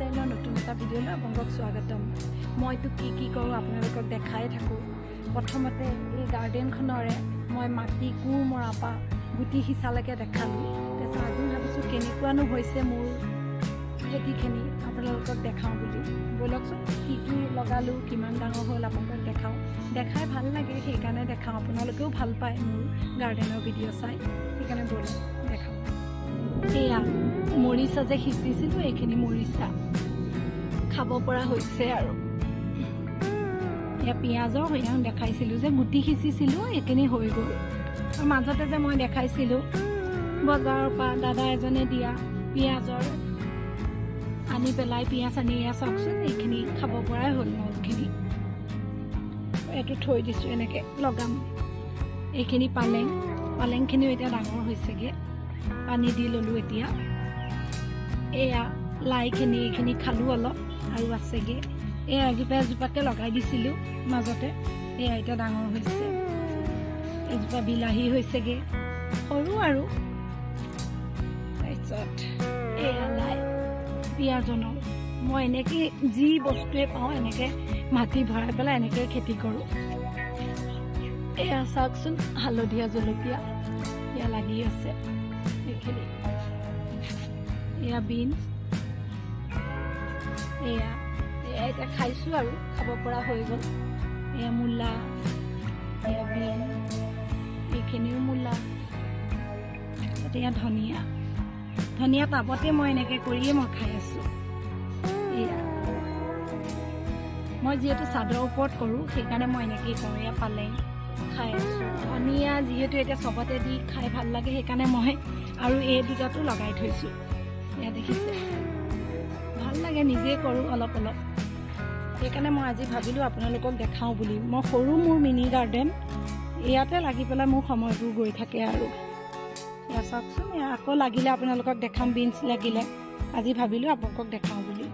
লাইফষ্টাইলৰ নতুন এটা ভিডিঅ'লৈ আপোনালোকক স্বাগতম। মইতো কি কি কৰোঁ আপোনালোকক দেখাই থাকোঁ। প্ৰথমতে এই গাৰ্ডেনখনৰে মই মাটি কোৰ মৰাৰ পৰা গুটি সিঁচালৈকে দেখালোঁ। তাৰপিছত আজি ভাবিছোঁ কেনেকুৱানো হৈছে মোৰ খেতিখিনি আপোনালোকক দেখাওঁ বুলি। ব'লকচোন কি কি লগালোঁ কিমান ডাঙৰ হ'ল আপোনালোকক দেখাওঁ। দেখাই ভাল লাগে সেইকাৰণে দেখাওঁ। আপোনালোকেও ভাল পায় মোৰ গাৰ্ডেনৰ ভিডিঅ' চাই। সেইকাৰণে ব'লক দেখাওঁ। এয়া মৰিচা যে সিঁচিছিলোঁ এইখিনি মৰিচা। খাব পৰা হৈছে আৰু। এয়া পিঁয়াজৰ সৈয়াং দেখাইছিলোঁ যে গুটি সিঁচিছিলোঁ এইখিনি হৈ গ'ল। আৰু মাজতে যে মই দেখাইছিলোঁ বজাৰৰ পৰা দাদা এজনে দিয়া পিঁয়াজৰ আনি পেলাই পিঁয়াজ আনি এয়া চাওকচোন এইখিনি খাব পৰাই হ'ল মোৰখিনি এইটো থৈ দিছোঁ এনেকৈ লগাম। এইখিনি পালেং পালেংখিনিও এতিয়া ডাঙৰ হৈছেগৈ। পানী দি ল'লোঁ এতিয়া। এয়া লাইখিনি এইখিনি খালোঁ অলপ আৰু আছেগৈ এয়া এজোপা এজোপাকৈ লগাই দিছিলোঁ মাজতে এয়া এতিয়া ডাঙৰ হৈছে এজোপা বিলাহী হৈছেগৈ সৰু আৰু তাৰপিছত এয়া লাই পিঁয়াজনৰ মই এনেকৈ যি বস্তুৱে পাওঁ এনেকৈ মাটি ভৰাই পেলাই এনেকৈ খেতি কৰোঁ এয়া চাওকচোন হালধীয়া জলকীয়া এয়া লাগি আছে এইখিনি এয়া বিন এয়া এয়া এতিয়া খাইছোঁ আৰু খাব পৰা হৈ গ'ল। এয়া মূলা এয়া বিন এইখিনিও মূলা। এয়া ধনিয়া। ধনিয়া টাবতে মই এনেকৈ কৰিয়ে মই খাই আছোঁ। এয়া। মই যিহেতু চাদৰ ওপৰত কৰোঁ সেইকাৰণে মই এনেকৈয়ে কৰোঁ এয়া পালেং খাই আছোঁ। ধনিয়া যিহেতু এতিয়া চবতে দি খাই ভাল লাগে সেইকাৰণে মই আৰু এই দুটাটো লগাই থৈছোঁ। এয়া দেখিছে। ভাল লাগে নিজেই কৰোঁ অলপ অলপ। সেইকাৰণে মই আজি ভাবিলোঁ আপোনালোকক দেখাওঁ বুলি। মই সৰু মোৰ মিনি গাৰ্ডেন। ইয়াতে লাগি পেলাই মোৰ সময়বোৰ গৈ থাকে আৰু। এয়া চাওকচোন আকৌ লাগিলে আপোনালোকক দেখাম বিনছ লাগিলে। আজি ভাবিলোঁ আপোনালোকক দেখাওঁ বুলি।